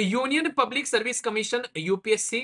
Union public service commission, UPSC,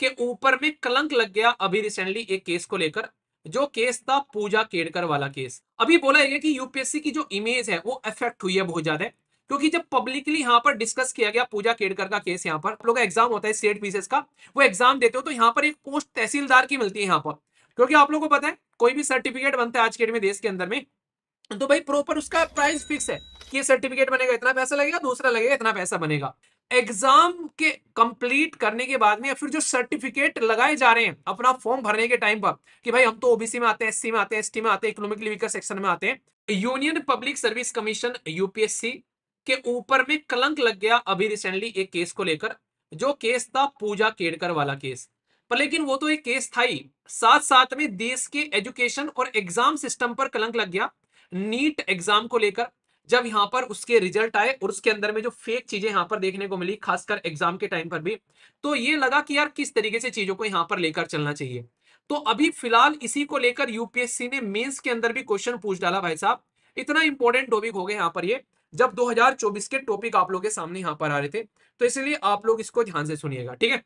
के ऊपर में कलंक लग गया अभी रिसेंटली एक केस को लेकर, जो केस था पूजा केड़कर वाला केस अभी बोला गया कि यूपीएससी की जो इमेज है, वो अफेक्ट हुई है बहुत ज़्यादा, क्योंकि जब पब्लिकली यहाँ पर डिस्कस किया गया पूजा केड़कर का केस यहाँ पर लोग एग्ज़ाम होता है स्टेट पीसेस का, वो एग्ज़ाम देते हो तो यहाँ पर एक पोस्ट तहसीलदार की मिलती है यहाँ पर। क्योंकि आप लोगों को पता है, कोई भी सर्टिफिकेट बनता है आज के डेट में, देश के अंदर में तो भाई प्रॉपर उसका प्राइस फिक्स है कि सर्टिफिकेट बनेगा, इतना पैसा लगेगा, दूसरा लगेगा, इतना पैसा बनेगा। एग्ज़ाम के कंप्लीट करने के बाद में या फिर जो सर्टिफिकेट लगाए जा रहे हैं, अपना फॉर्म भरने के टाइम पर कि भाई हम तो ओबीसी में आते हैं, एससी में आते हैं, एसटी में आते हैं, इकोनॉमिकली वीकर सेक्शन में आते हैं। Union public service commission, UPSC के ऊपर में कलंक लग गया अभी रिसेंटली एक केस को लेकर, जो केस था पूजा केड़कर वाला केस। पर लेकिन वो तो एक केस था ही। साथ साथ में देश के एजुकेशन और एग्ज़ाम सिस्टम पर कलंक लग गया। नीट एग्ज़ाम को लेकर। जब यहाँ पर उसके रिज़ल्ट आए और उसके अंदर में जो फेक चीज़ें यहाँ पर देखने को मिली, खासकर एग्ज़ाम के टाइम पर भी तो ये लगा कि यार किस तरीके से चीज़ों को यहाँ पर लेकर चलना चाहिए। तो अभी फ़िलहाल इसी को लेकर यूपीएससी ने मेंस के अंदर भी क्वेश्चन पूछ डाला भाई साहब। इतना इंपॉर्टेंट टॉपिक हो गया यहाँ पर ये, जब 2024 के टॉपिक आप लोग के सामने यहाँ पर आ रहे थे तो इसलिए आप लोग इसको ध्यान से सुनिएगा, ठीक है?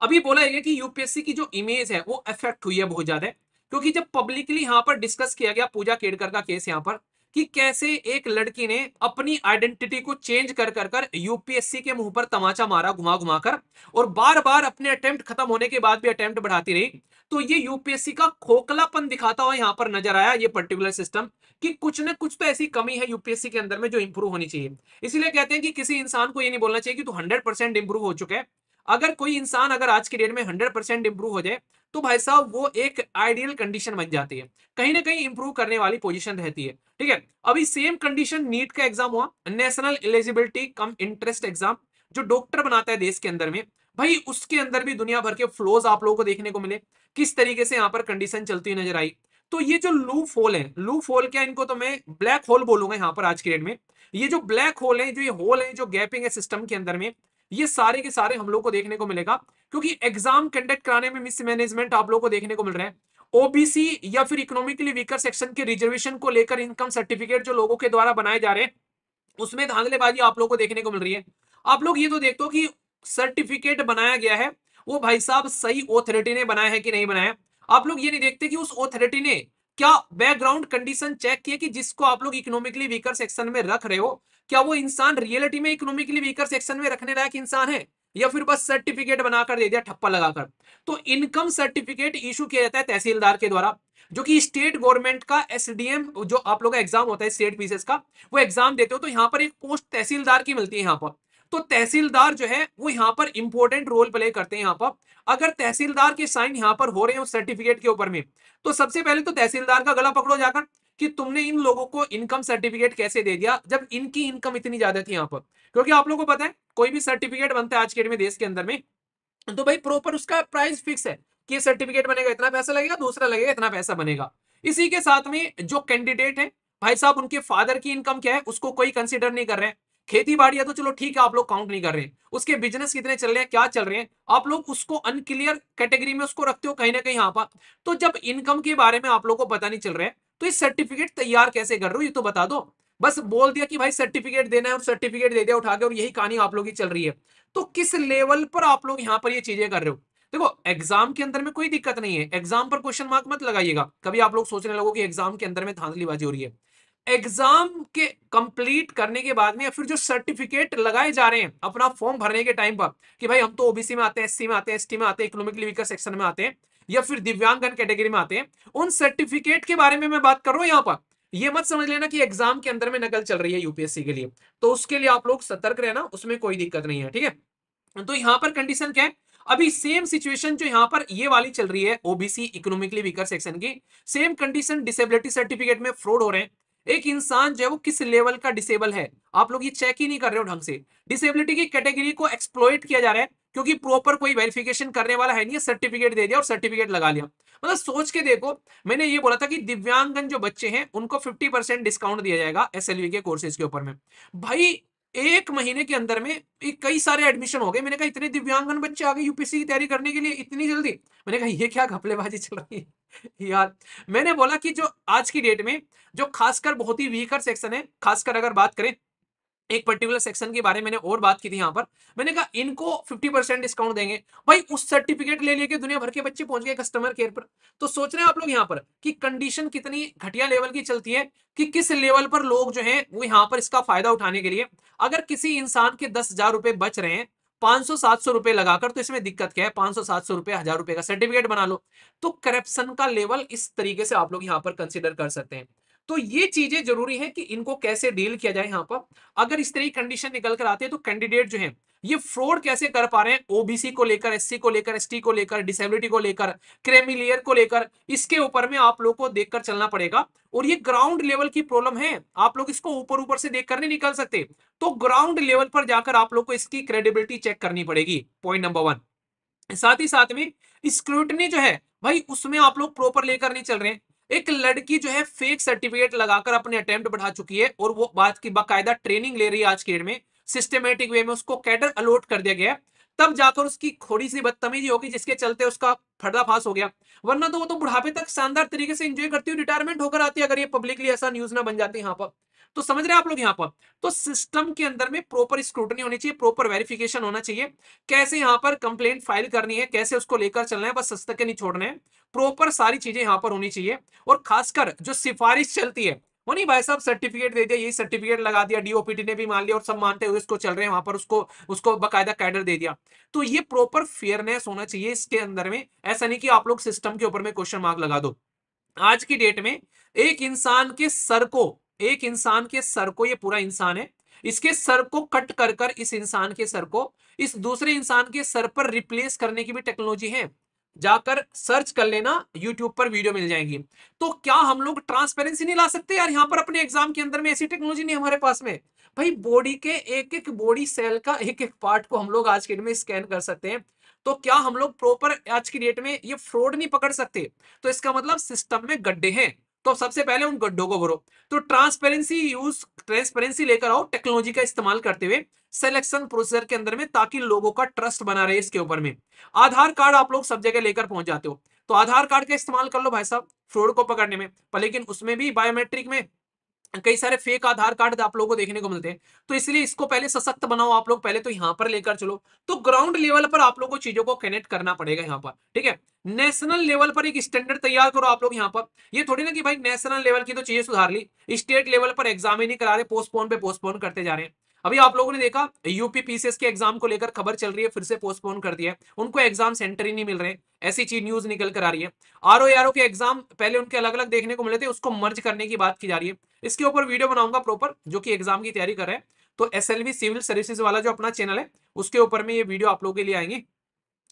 अभी बोला गया कि यूपीएससी की जो इमेज है, वो अफेक्ट हुई है बहुत ज़्यादा, क्योंकि जब पब्लिकली यहाँ पर डिस्कस किया गया पूजा केड़कर का केस यहाँ पर कि कैसे एक लड़की ने अपनी आइडेंटिटी को चेंज कर कर कर यूपीएससी के मुँह पर तमाचा मारा, घुमा घुमा कर और बार बार अपने अटेम्प्ट खत्म होने के बाद भी अटेम्प्ट बढ़ाती रही। तो ये यूपीएससी का खोखलापन दिखाता हुआ यहाँ पर नज़र आया ये पर्टिकुलर सिस्टम कि कुछ ना कुछ तो ऐसी कमी है यूपीएससी के अंदर में जो इंप्रूव होनी चाहिए। इसीलिए कहते हैं कि किसी इंसान को ये नहीं बोलना चाहिए कि तू हंड्रेड परसेंट इंप्रूव हो चुका है। अगर कोई इंसान अगर आज के डेट में हंड्रेड परसेंट इंप्रूव हो जाए तो भाई साहब, वो एक आइडियल कंडीशन बन जाती है। कहीं ना कहीं इंप्रूव करने वाली पोजीशन रहती है, ठीक है? अभी सेम कंडीशन नीट का एग्ज़ाम हुआ national eligibility cum interest exam जो डॉक्टर बनाता है देश के अंदर में। भाई, उसके अंदर भी दुनिया भर के फ्लोज आप लोगों को देखने को मिले, किस तरीके से यहाँ पर कंडीशन चलती नज़र आई। तो ये जो लू फोल है, लू फोल क्या, इनको तो मैं ब्लैक होल बोलूँगा यहाँ पर आज के डेट में। ये जो ब्लैक होल है, जो ये होल है, जो गैपिंग है सिस्टम के अंदर में ये सारे के सारे हम लोग को देखने को मिलेगा, क्योंकि एग्ज़ाम कंडक्ट कराने में मिसमैनेजमेंट आप लोग को देखने को मिल रहा है। ओबीसी या फिर इकोनॉमिकली वीकर सेक्शन के रिजर्वेशन को लेकर इनकम सर्टिफिकेट जो लोगों के द्वारा बनाए जा रहे हैं, उसमें धांधलेबाजी आप लोग को देखने को मिल रही है। आप लोग ये तो देखते हो कि सर्टिफिकेट बनाया गया है, वो भाई साहब सही ऑथोरिटी ने बनाया है कि नहीं बनाया आप लोग ये नहीं देखते कि उस ऑथोरिटी ने क्या बैकग्राउंड कंडीशन चेक किया कि जिसको आप लोग इकोनॉमिकली वीकर सेक्शन में रख रहे हो क्या वो इंसान रियलिटी में इकोनॉमिकली वीकर सेक्शन में रखने लायक इंसान है? या फिर बस सर्टिफिकेट बनाकर दे दिया, ठप्पा लगाकर? तो इनकम सर्टिफिकेट इशू किया जाता है तहसीलदार के द्वारा, जो कि स्टेट गवर्नमेंट का एसडीएम जो आप लोग का एग्ज़ाम होता है स्टेट पीसेस का, वो एग्ज़ाम देते हो तो यहाँ पर एक पोस्ट तहसीलदार की मिलती है यहाँ पर। तो तहसीलदार जो है, वो यहाँ पर इंपॉर्टेंट रोल प्ले करते हैं यहाँ पर। अगर तहसीलदार के साइन यहाँ पर हो रहे हैं सर्टिफिकेट के ऊपर में तो सबसे पहले तो तहसीलदार का गला पकड़ो जाकर कि तुमने इन लोगों को इनकम सर्टिफिकेट कैसे दे दिया, जब इनकी इनकम इतनी ज़्यादा थी यहाँ पर? क्योंकि आप लोगों को पता है, कोई भी सर्टिफिकेट बनता है आज के डेट में, देश के अंदर में तो भाई प्रॉपर उसका प्राइस फिक्स है कि सर्टिफिकेट बनेगा, इतना पैसा लगेगा, दूसरा लगेगा, इतना पैसा बनेगा। इसी के साथ में जो कैंडिडेट है, भाई साहब, उनके फादर की इनकम क्या है, उसको कोई कंसिडर नहीं कर रहे हैं। खेती बाड़ी है तो चलो ठीक है, आप लोग काउंट नहीं कर रहे उसके बिज़नेस कितने चल रहे हैं, क्या चल रहे हैं, आप लोग उसको अनक्लियर कैटेगरी में उसको रखते हो कहीं ना कहीं यहाँ पर। तो जब इनकम के बारे में आप लोग को पता नहीं चल रहा है तो ये सर्टिफिकेट तैयार कैसे कर रहे हो? ये तो बता दो। बस बोल दिया कि भाई सर्टिफिकेट देना है और सर्टिफिकेट दे दिया, उठा के और यही कहानी आप लोग की चल रही है। तो किस लेवल पर आप लोग यहाँ पर ये चीज़ें कर रहे हो? देखो एग्ज़ाम के अंदर में कोई दिक्कत नहीं है। एग्ज़ाम पर क्वेश्चन मार्क मत लगाइएगा। कभी आप लोग सोचने लगो कि एग्ज़ाम के अंदर में धांधलीबाजी हो रही है। एग्ज़ाम के कंप्लीट करने के बाद में या फिर जो सर्टिफिकेट लगाए जा रहे हैं, अपना फॉर्म भरने के टाइम पर, कि भाई हम तो ओबीसी में आते हैं एससी में आते हैं एसटी में आते हैं इकोनॉमिकली वीकर सेक्शन में आते हैं या फिर दिव्यांगन कैटेगरी में आते हैं, उन सर्टिफिकेट के बारे में मैं बात कर रहा हूँ यहाँ पर। ये मत समझ लेना कि एग्ज़ाम के अंदर में नकल चल रही है यूपीएससी के लिए। तो उसके लिए आप लोग सतर्क रहना, उसमें कोई दिक्कत नहीं है, ठीक है? तो यहाँ पर कंडीशन क्या है? अभी सेम सिचुएशन जो यहाँ पर ये वाली चल रही है ओबीसी इकोनॉमिकली वीकर सेक्शन की सेम कंडीशन डिसेबिलिटी सर्टिफिकेट में फ्रॉड हो रहे हैं। एक इंसान जो है वो किस लेवल का डिसेबल है? आप लोग ये चेक ही नहीं कर रहे हो ढंग से। डिसेबिलिटी की कैटेगरी को एक्सप्लोइट किया जा रहा है। क्योंकि प्रॉपर कोई वेरिफिकेशन करने वाला है नहीं सर्टिफिकेट दे दिया और सर्टिफिकेट लगा लिया। मतलब सोच के देखो, मैंने ये बोला था कि दिव्यांगन जो बच्चे हैं, उनको 50 परसेंट डिस्काउंट दिया जाएगा एसएलवी के कोर्सेज के ऊपर में। भाई, एक महीने के अंदर में कई सारे एडमिशन हो गए। मैंने कहा, इतने दिव्यांगन बच्चे आ गए यूपीसी की तैयारी करने के लिए, इतनी जल्दी? मैंने कहा, ये क्या घपलेबाजी चल रही है यार? मैंने बोला कि जो आज की डेट में, जो खासकर बहुत ही वीकर सेक्शन है, खासकर अगर बात करें एक पर्टिकुलर सेक्शन के बारे में और बात की थी यहाँ पर। मैंने कहा, इनको 50 परसेंट डिस्काउंट देंगे। भाई, उस सर्टिफिकेट ले लेके दुनिया भर के बच्चे पहुँच गए कस्टमर केयर पर। तो सोच रहे हैं आप लोग यहाँ पर कि कंडीशन कितनी घटिया लेवल की चलती है, कि किस लेवल पर लोग जो है, वो यहाँ पर इसका फ़ायदा उठाने के लिए, अगर किसी इंसान के दस रुपए बच रहे हैं, पाँच सौ सात सौ रुपए लगाकर तो इसमें दिक्कत क्या है? पाँच सौ सात सौ रुपए हज़ार रुपए का सर्टिफिकेट बना लो। तो करप्शन का लेवल इस तरीके से आप लोग यहाँ पर कंसिडर कर सकते हैं। तो ये चीज़ें ज़रूरी है कि इनको कैसे डील किया जाए यहाँ पर। अगर इस तरह की कंडीशन निकल कर आते हैं तो कैंडिडेट जो है, ये फ्रॉड कैसे कर पा रहे हैं? ओबीसी को लेकर एससी को लेकर एसटी को लेकर डिसेबिलिटी को लेकर क्रेमिलियर को लेकर, इसके ऊपर में आप लोग को देखकर चलना पड़ेगा। और ये ग्राउंड लेवल की प्रॉब्लम है। आप लोग इसको ऊपर ऊपर से देख कर नहीं निकल सकते। तो ग्राउंड लेवल पर जाकर आप लोग को इसकी क्रेडिबिलिटी चेक करनी पड़ेगी। पॉइंट नंबर वन साथ ही साथ में स्क्रूटनी जो है, भाई उसमें आप लोग प्रॉपर लेकर नहीं चल रहे एक लड़की जो है फेक सर्टिफिकेट लगाकर अपने अटेम्प्ट बढ़ा चुकी है और वो बात की बाकायदा ट्रेनिंग ले रही है आज के डेट में। सिस्टमेटिक वे में उसको कैडर अलॉट कर दिया गया तब जाकर उसकी थोड़ी सी बदतमीजी होगी, जिसके चलते उसका फर्दाफाश हो गया। वरना तो वो तो बुढ़ापे तक शानदार तरीके से एंजॉय करती हुई रिटायरमेंट होकर आती है, अगर ये पब्लिकली ऐसा न्यूज़ ना बन जाती यहाँ पर। तो समझ रहे हैं आप लोग यहाँ पर? तो सिस्टम के अंदर में प्रॉपर स्क्रूटनी होनी चाहिए प्रॉपर वेरिफिकेशन होना चाहिए। कैसे यहाँ पर कंप्लेंट फ़ाइल करनी है, कैसे उसको लेकर चलना है, बस सस्ते के नहीं छोड़ना है। प्रॉपर सारी चीज़ें यहाँ पर होनी चाहिए और खासकर जो सिफारिश चलती है, वो नहीं भाई साहब सर्टिफिकेट दे दिया यही सर्टिफिकेट लगा दिया डीओपीटी ने भी मान लिया और सब मानते हुए इसको चल रहे हैं, वहाँ पर उसको उसको बकायदा कैडर दे दिया। तो ये प्रॉपर फेयरनेस होना चाहिए इसके अंदर में। ऐसा नहीं कि आप लोग सिस्टम के ऊपर में क्वेश्चन मार्क लगा दो। आज की डेट में एक इंसान के सर को एक इंसान के सर को, ये पूरा इंसान है, इसके सर को कट कर कर इस इंसान के सर को, इस दूसरे इंसान के सर पर रिप्लेस करने की भी टेक्नोलॉजी है। जाकर सर्च कर लेना यूट्यूब पर वीडियो मिल जाएँगी। तो क्या हम लोग ट्रांसपेरेंसी नहीं ला सकते यार? यहाँ पर अपने एग्ज़ाम के अंदर में ऐसी टेक्नोलॉजी नहीं हमारे पास में। भाई बॉडी के एक एक बॉडी सेल का एक एक पार्ट को हम लोग आज के डेट में स्कैन कर सकते हैं। तो क्या हम लोग प्रॉपर आज की डेट में ये फ्रॉड नहीं पकड़ सकते? तो इसका मतलब सिस्टम में गड्ढे हैं। तो सबसे पहले उन गड्ढों को भरो। तो ट्रांसपेरेंसी यूज़ ट्रांसपेरेंसी लेकर आओ टेक्नोलॉजी का इस्तेमाल करते हुए सिलेक्शन प्रोसेसर के अंदर में ताकि लोगों का ट्रस्ट बना रहे इसके ऊपर में। आधार कार्ड आप लोग सब जगह लेकर पहुँच जाते हो। तो आधार कार्ड का इस्तेमाल कर लो भाई साहब, फ्रॉड को पकड़ने में, पर लेकिन उसमें भी बायोमेट्रिक में कई सारे फेक आधार कार्ड आप लोगों को देखने को मिलते हैं। तो इसलिए इसको पहले सशक्त बनाओ आप लोग, पहले तो यहाँ पर लेकर चलो। तो ग्राउंड लेवल पर आप लोगों को चीज़ों को कनेक्ट करना पड़ेगा यहाँ पर, ठीक है? नेशनल लेवल पर एक स्टैंडर्ड तैयार करो आप लोग यहाँ पर। ये थोड़ी ना कि भाई नेशनल लेवल की तो चीज़ें सुधार ली। स्टेट लेवल पर एग्ज़ाम ही नहीं करा रहे पोस्टपोन पे पोस्टपोन करते जा रहे हैं। अभी आप लोगों ने देखा यूपी पीसीएस के एग्ज़ाम को लेकर खबर चल रही है, फिर से पोस्टपोन कर दिया उनको एग्ज़ाम सेंटर ही नहीं मिल रहे। ऐसी चीज़ न्यूज़ निकल कर आ रही है। आर ओ के एग्ज़ाम पहले उनके अलग अलग देखने को मिले थे, उसको मर्ज करने की बात की जा रही है। इसके ऊपर वीडियो बनाऊँगा प्रॉपर जो कि एग्ज़ाम की तैयारी कर रहे हैं। तो एस सिविल सर्विसेज़ वाला जो अपना चैनल है, उसके ऊपर में ये वीडियो आप लोगों के लिए आएँगे,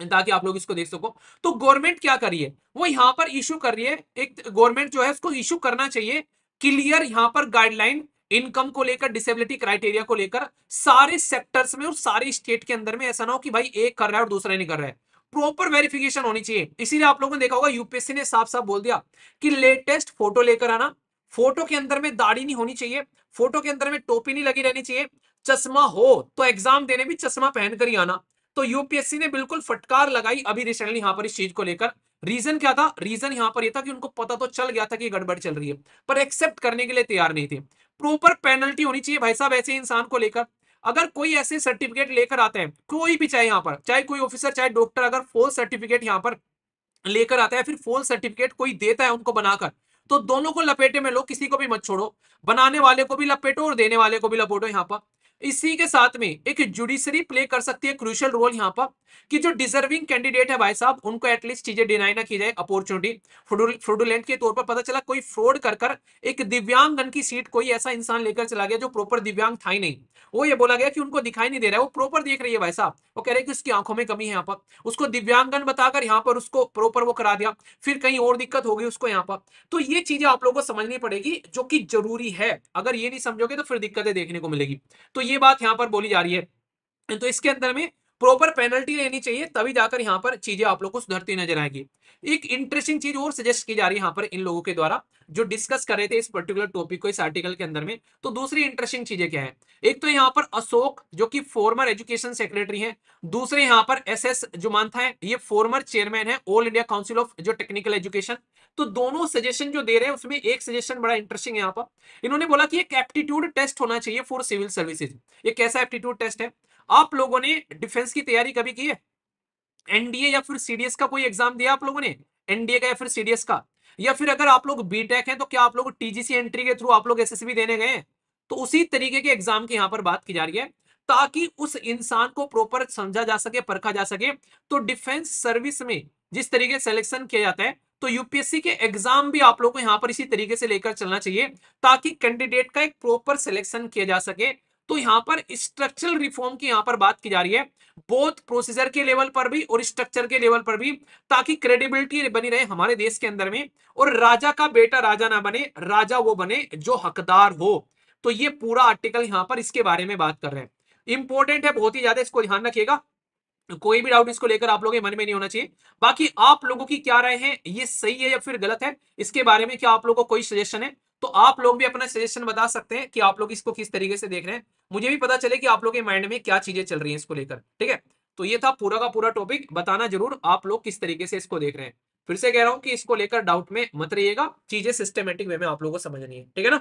ताकि आप लोग इसको देख सको। तो गवर्नमेंट क्या कर रही है? वो यहाँ पर इशू कर रही है। एक गवर्नमेंट जो है, उसको इशू करना चाहिए। क्लियर यहाँ पर गाइडलाइन इनकम को लेकर डिसेबिलिटी क्राइटेरिया को लेकर, सारे सेक्टर्स में और सारे स्टेट के अंदर में ऐसा ना हो कि भाई एक कर रहा है और दूसरा नहीं कर रहा है। प्रॉपर वेरिफिकेशन होनी चाहिए। इसीलिए आप लोगों ने देखा होगा यूपीएससी ने साफ़ साफ़ बोल दिया कि लेटेस्ट फ़ोटो लेकर आना। फ़ोटो के अंदर में दाढ़ी नहीं होनी चाहिए। फ़ोटो के अंदर में टोपी नहीं लगी रहनी चाहिए। चश्मा हो तो एग्ज़ाम देने भी चश्मा पहनकर ही आना। तो यूपीएससी ने बिल्कुल फटकार लगाई अभी रिसेंटली यहाँ पर इस चीज़ को लेकर। रीजन क्या था? रीजन यहाँ पर यह था कि उनको पता तो चल गया था कि गड़बड़ चल रही है, पर एक्सेप्ट करने के लिए तैयार नहीं थे। प्रॉपर पेनल्टी होनी चाहिए भाई साहब ऐसे इंसान को लेकर। अगर कोई ऐसे सर्टिफिकेट लेकर आते हैं, कोई भी चाहे यहाँ पर, चाहे कोई ऑफिसर चाहे डॉक्टर अगर फोल्स सर्टिफिकेट यहाँ पर लेकर आता है, फिर फोल्स सर्टिफिकेट कोई देता है उनको बनाकर तो दोनों को लपेटे में लो, किसी को भी मत छोड़ो। बनाने वाले को भी लपेटो और देने वाले को भी लपेटो यहाँ पर। इसी के साथ में एक जुडिशरी प्ले कर सकती है क्रूशल रोल यहाँ पर, कि जो डिजर्विंग कैंडिडेट है भाई साहब, उनको एटलीस्ट चीज़ें डिनाई ना की जाए अपॉर्चुनिटी फ्रोडुलेंट के तौर पर पता चला, कोई फ्रॉड कर कर एक दिव्यांगन की सीट कोई ऐसा इंसान लेकर चला गया जो प्रॉपर दिव्यांग था ही नहीं। वो ये बोला गया कि उनको दिखाई नहीं दे रहा है, वो प्रॉपर देख रही है भाई साहब। वो कह रहे हैं कि उसकी आँखों में कमी है यहाँ पर। उसको दिव्यांगन बताकर यहाँ पर उसको प्रॉपर वो करा दिया, फिर कहीं और दिक्कत होगी उसको यहाँ पर। तो ये चीज़ें आप लोगों को समझनी पड़ेगी जो कि ज़रूरी है। अगर ये नहीं समझोगे तो फिर दिक्कतें देखने को मिलेगी। तो ये बात यहाँ पर बोली जा रही है। तो इसके अंदर में प्रॉपर पेनल्टी लेनी चाहिए, तभी जाकर यहाँ पर चीज़ें आप लोग को सुधरती नज़र आएगी। एक इंटरेस्टिंग चीज़ और सजेस्ट की जा रही है यहाँ पर इन लोगों के द्वारा, जो डिस्कस कर रहे थे इस पर्टिकुलर टॉपिक को, इस आर्टिकल के अंदर में तो दूसरी इंटरेस्टिंग चीज़ें क्या है? एक तो यहाँ पर अशोक, जो कि फॉर्मर एजुकेशन सेक्रेटरी हैं, दूसरे यहाँ पर एस एस जुमानथा है, ये फॉर्मर चेयरमैन है ऑल इंडिया काउंसिल ऑफ़ जो टेक्निकल एजुकेशन तो दोनों सजेशन जो दे रहे हैं, उसमें एक सजेशन बड़ा इंटरेस्टिंग है यहाँ पर। इन्होंने बोला कि एक एप्टीट्यूड टेस्ट होना चाहिए फॉर सिविल सर्विसेज़ ये कैसा एप्टीट्यूड टेस्ट है? आप लोगों ने डिफेंस की तैयारी कभी की है? एनडीए या फिर सीडीएस का कोई एग्ज़ाम दिया आप लोगों ने? एनडीए का या फिर सीडीएस का? या फिर अगर आप लोग बीटेक हैं तो क्या आप लोग टीजीसी एंट्री के थ्रू आप लोग एसएसबी देने गए तो उसी तरीके के एग्ज़ाम की यहाँ पर बात की जा रही है, ताकि उस इंसान को प्रॉपर समझा जा सके, परखा जा सके। तो डिफेंस सर्विस में जिस तरीके सिलेक्शन किया जाता है तो यूपीएससी के एग्ज़ाम भी आप लोग को यहाँ पर इसी तरीके से लेकर चलना चाहिए, ताकि कैंडिडेट का एक प्रॉपर सिलेक्शन किया जा सके। तो यहाँ पर स्ट्रक्चरल रिफॉर्म की यहाँ पर बात की जा रही है। बोथ प्रोसीजर के लेवल पर भी और स्ट्रक्चर के लेवल पर भी ताकि क्रेडिबिलिटी बनी रहे हमारे देश के अंदर में और राजा का बेटा राजा ना बने, राजा वो बने जो हकदार हो। तो ये पूरा आर्टिकल यहाँ पर इसके बारे में बात कर रहे हैं। इंपॉर्टेंट है, बहुत ही ज़्यादा इसको ध्यान रखिएगा। कोई भी डाउट इसको लेकर आप लोगों के मन में नहीं होना चाहिए। बाकी आप लोगों की क्या राय है, ये सही है या फिर गलत है, इसके बारे में क्या आप लोगों को कोई सजेशन है? तो आप लोग भी अपना सजेशन बता सकते हैं कि आप लोग इसको किस तरीके से देख रहे हैं। मुझे भी पता चले कि आप लोग के माइंड में क्या चीज़ें चल रही हैं इसको लेकर, ठीक है? तो ये था पूरा का पूरा टॉपिक बताना ज़रूर आप लोग किस तरीके से इसको देख रहे हैं। फिर से कह रहा हूँ कि इसको लेकर डाउट में मत रहिएगा, चीज़ें सिस्टमेटिक वे में आप लोगों को समझनी है, ठीक है ना?